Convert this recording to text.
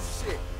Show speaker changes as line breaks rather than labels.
shit.